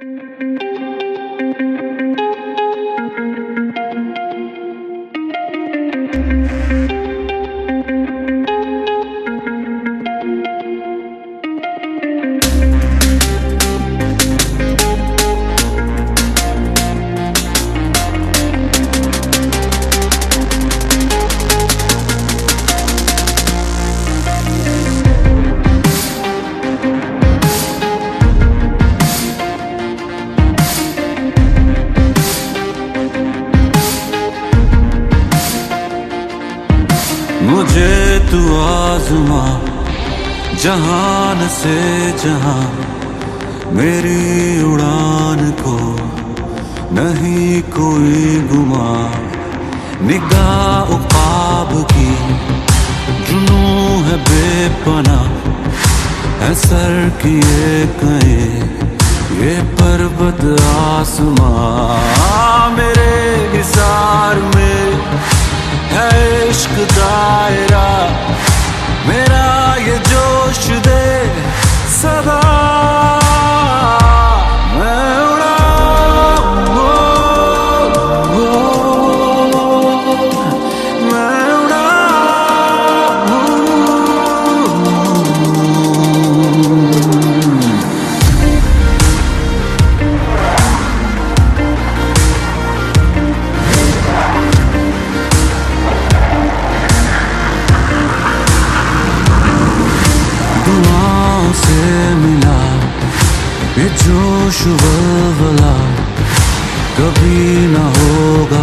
thank you. मुझे तू आजमा, जहान से जहाँ मेरी उड़ान को नहीं कोई गुमा। निगाह उकाब की, जुनू है बेपना, है सर किए कहे ये पर्वत आसमां। मेरे हिसार में है the guy जोश वलवला कभी ना होगा